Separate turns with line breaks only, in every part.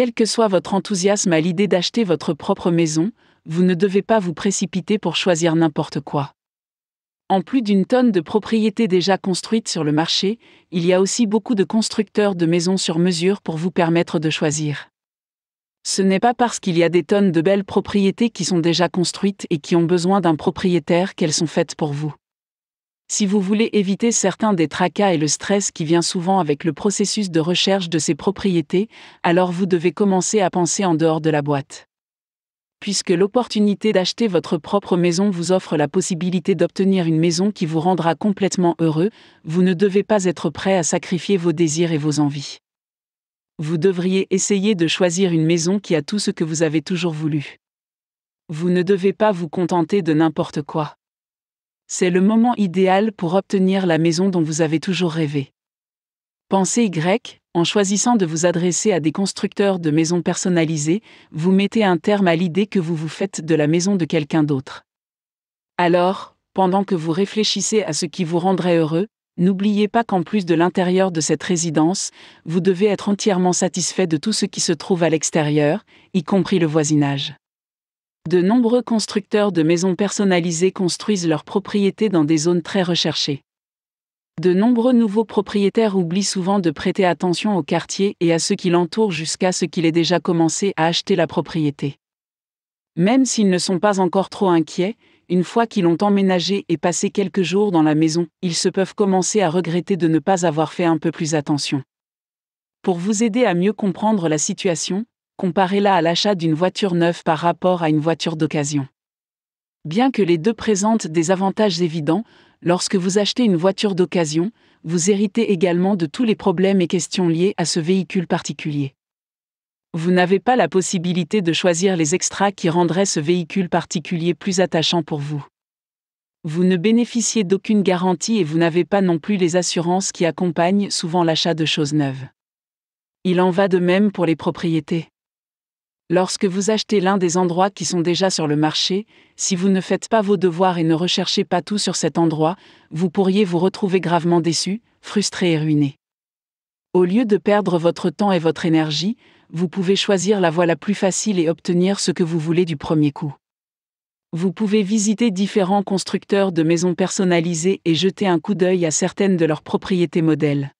Quel que soit votre enthousiasme à l'idée d'acheter votre propre maison, vous ne devez pas vous précipiter pour choisir n'importe quoi. En plus d'une tonne de propriétés déjà construites sur le marché, il y a aussi beaucoup de constructeurs de maisons sur mesure pour vous permettre de choisir. Ce n'est pas parce qu'il y a des tonnes de belles propriétés qui sont déjà construites et qui ont besoin d'un propriétaire qu'elles sont faites pour vous. Si vous voulez éviter certains des tracas et le stress qui vient souvent avec le processus de recherche de ces propriétés, alors vous devez commencer à penser en dehors de la boîte. Puisque l'opportunité d'acheter votre propre maison vous offre la possibilité d'obtenir une maison qui vous rendra complètement heureux, vous ne devez pas être prêt à sacrifier vos désirs et vos envies vous devriez essayer de choisir une maison qui a tout ce que vous avez toujours voulu. Vous ne devez pas vous contenter de n'importe quoi. C'est le moment idéal pour obtenir la maison dont vous avez toujours rêvé. Pensez Y, en choisissant de vous adresser à des constructeurs de maisons personnalisées, vous mettez un terme à l'idée que vous vous faites de la maison de quelqu'un d'autre. Alors, pendant que vous réfléchissez à ce qui vous rendrait heureux, N'oubliez pas qu'en plus de l'intérieur de cette résidence, vous devez être entièrement satisfait de tout ce qui se trouve à l'extérieur, y compris le voisinage. De nombreux constructeurs de maisons personnalisées construisent leurs propriétés dans des zones très recherchées. De nombreux nouveaux propriétaires oublient souvent de prêter attention au quartier et à ceux qui l'entourent jusqu'à ce qu'il ait déjà commencé à acheter la propriété. Même s'ils ne sont pas encore trop inquiets, une fois qu'ils ont emménagé et passé quelques jours dans la maison, ils se peuvent commencer à regretter de ne pas avoir fait un peu plus attention. Pour vous aider à mieux comprendre la situation, comparez-la à l'achat d'une voiture neuve par rapport à une voiture d'occasion. Bien que les deux présentent des avantages évidents, lorsque vous achetez une voiture d'occasion, vous héritez également de tous les problèmes et questions liés à ce véhicule particulier vous n'avez pas la possibilité de choisir les extras qui rendraient ce véhicule particulier plus attachant pour vous. Vous ne bénéficiez d'aucune garantie et vous n'avez pas non plus les assurances qui accompagnent souvent l'achat de choses neuves. Il en va de même pour les propriétés. Lorsque vous achetez l'un des endroits qui sont déjà sur le marché, si vous ne faites pas vos devoirs et ne recherchez pas tout sur cet endroit, vous pourriez vous retrouver gravement déçu, frustré et ruiné. Au lieu de perdre votre temps et votre énergie, vous pouvez choisir la voie la plus facile et obtenir ce que vous voulez du premier coup. Vous pouvez visiter différents constructeurs de maisons personnalisées et jeter un coup d'œil à certaines de leurs propriétés modèles.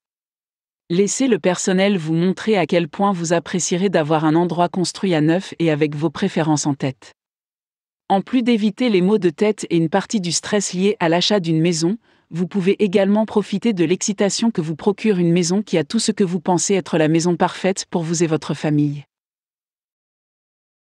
Laissez le personnel vous montrer à quel point vous apprécierez d'avoir un endroit construit à neuf et avec vos préférences en tête. En plus d'éviter les maux de tête et une partie du stress lié à l'achat d'une maison, vous pouvez également profiter de l'excitation que vous procure une maison qui a tout ce que vous pensez être la maison parfaite pour vous et votre famille.